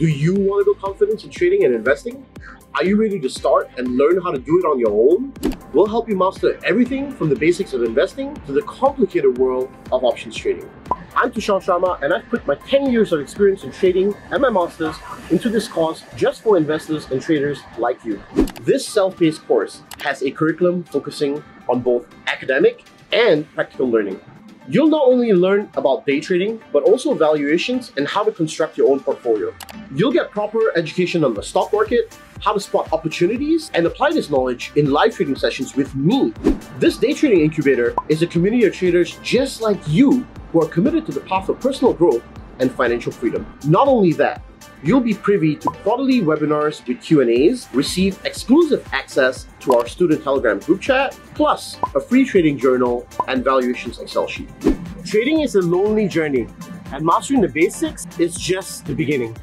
Do you want to build confidence in trading and investing? Are you ready to start and learn how to do it on your own? We'll help you master everything from the basics of investing to the complicated world of options trading. I'm Tushar Sharma and I've put my 10 years of experience in trading and my masters into this course just for investors and traders like you. This self-paced course has a curriculum focusing on both academic and practical learning. You'll not only learn about day trading, but also valuations and how to construct your own portfolio. You'll get proper education on the stock market, how to spot opportunities, and apply this knowledge in live trading sessions with me. This day trading incubator is a community of traders just like you who are committed to the path of personal growth and financial freedom. Not only that, you'll be privy to quarterly webinars with Q&As, receive exclusive access to our student Telegram group chat, plus a free trading journal and valuations Excel sheet. Trading is a lonely journey, and mastering the basics is just the beginning.